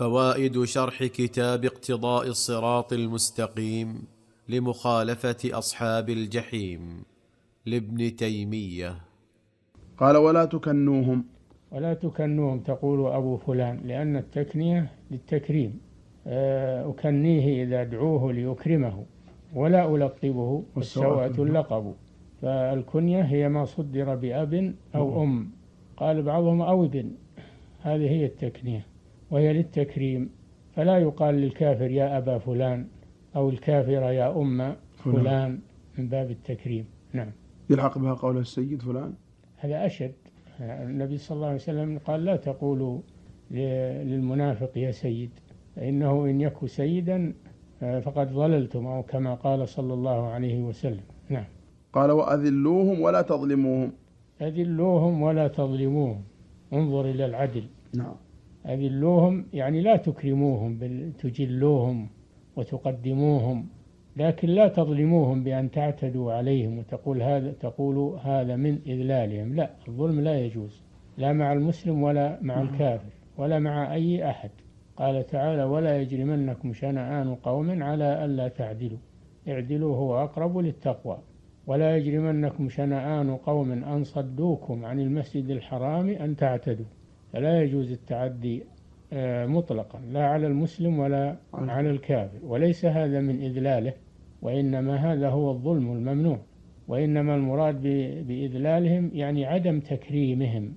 فوائد شرح كتاب اقتضاء الصراط المستقيم لمخالفة أصحاب الجحيم لابن تيمية. قال ولا تكنوهم. ولا تكنوهم تقول أبو فلان لأن التكنية للتكريم. آه، أكنيه إذا أدعوه ليكرمه ولا ألقبه والسوءة اللقب فالكنية هي ما صدر بأب أو أم. قال بعضهم أو ابن. هذه هي التكنية. وهي للتكريم. فلا يقال للكافر يا أبا فلان أو الكافرة يا أم فلان من باب التكريم. نعم. يلحق بها قول السيد فلان؟ هذا أشد. النبي صلى الله عليه وسلم قال لا تقولوا للمنافق يا سيد فإنه إن يكن سيدا فقد ضللتم أو كما قال صلى الله عليه وسلم. نعم. قال وأذلوهم ولا تظلموهم. أذلوهم ولا تظلموهم. انظر إلى العدل. نعم. أذلوهم يعني لا تكرموهم بل تجلوهم وتقدموهم لكن لا تظلموهم بأن تعتدوا عليهم وتقول هذا تقول هذا من إذلالهم. لا الظلم لا يجوز لا مع المسلم ولا مع الكافر ولا مع أي أحد. قال تعالى ولا يجرمنكم شنآن قوم على ألا تعدلوا. اعدلوا هو أقرب للتقوى. ولا يجرمنكم شنآن قوم أن صدوكم عن المسجد الحرام أن تعتدوا. فلا يجوز التعدي آه، مطلقا لا على المسلم ولا على الكافر. وليس هذا من إذلاله وإنما هذا هو الظلم الممنوع. وإنما المراد بإذلالهم يعني عدم تكريمهم.